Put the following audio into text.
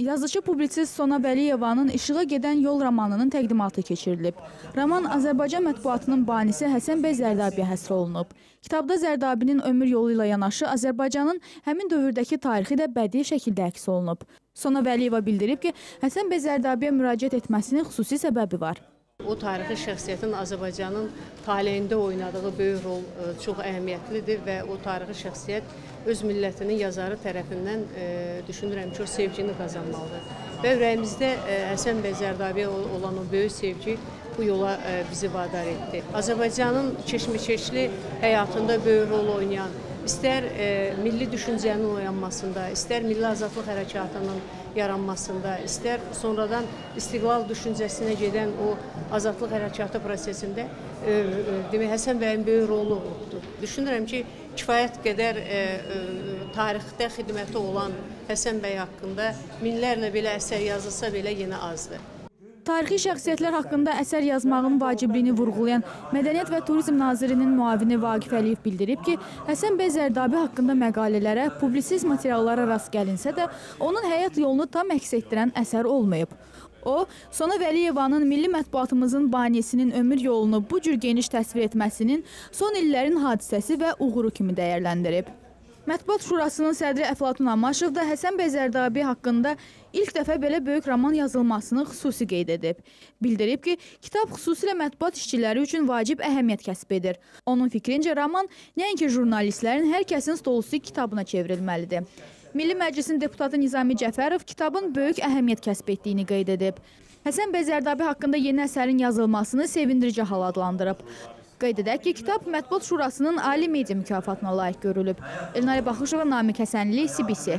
Yazıcı publisist Sona Bəliyevanın İşığa gedən yol romanının təqdimatı keçirilib. Roman Azərbaycan mətbuatının banisi Həsən bəy Zərdabiyə həsr olunub. Kitabda Zərdabinin ömür yolu ilə yanaşı Azərbaycanın həmin dövrdəki tarixi də bədii şəkildə əks olunub. Sona Vəliyeva bildirib ki, Həsən bəy Zərdabiyə müraciət etməsinin xüsusi səbəbi var. O tarixi şəxsiyyətin Azərbaycanın taleyində oynadığı böyük rol e, çox əhəmiyyətlidir və o tarixi şəxsiyyət öz millətinin yazarı tərəfindən e, düşünürəm ki, o sevgini qazanmalıdır. Və ürəyimizdə e, Həsən bəy Zərdabiyə olan o böyük sevgi bu yola bizi vadar etdi. Azərbaycanın keçmişkeşli həyatında böyük rol oynayan, istər e, milli düşüncənin oyanmasında, istər milli azadlıq hərəkatının yaranmasında, istər sonradan istiqlal düşüncəsinə gedən o azadlıq hərəkatı prosesində e, e, demək Həsən bəyin böyük rolu olubdur. Düşünürəm ki, kifayət qədər e, e, tarixdə xidməti olan Həsən bəy haqqında minlərlə belə əsər yazılsa belə yenə azdır. Tarixi şəxsiyyətlər haqqında əsər yazmağın vacibliyini vurğulayan Mədəniyyət və Turizm Nazirinin müavini Vaqif Əliyev bildirib ki, Həsən bəy Zərdabi haqqında məqalələrə, publisiz materiallara rast gəlinsə də, onun həyat yolunu tam əks etdirən əsər olmayıb. O, Sona Vəliyevanın milli mətbuatımızın banisinin ömür yolunu bu cür geniş təsvir etməsinin son illərin hadisəsi və uğuru kimi dəyərləndirib. Mətbuat Şurasının sədri Əflatun Amaşov da Həsən bəy Zərdabi haqqında ilk dəfə belə böyük roman yazılmasını xüsusi qeyd edib. Bildirib ki, kitab xüsusilə mətbuat işçiləri üçün vacib əhəmiyyət kəsb edir. Onun fikrincə roman nəinki jurnalistlərin, hər kəsin stolusu kitabına çevrilməlidir. Milli Məclisin deputatı Nizami Cəfərov kitabın böyük əhəmiyyət kəsb etdiyini qeyd edib. Həsən bəy Zərdabi haqqında yeni əsərin yazılmasını sevindirici hal adlandırıb. Qeyd edək ki, kitab Mətbuat Şurasının Ali Media mükafatına layiq görülüb. Elnarə Baxışova, Namiq Həsənli, CBC.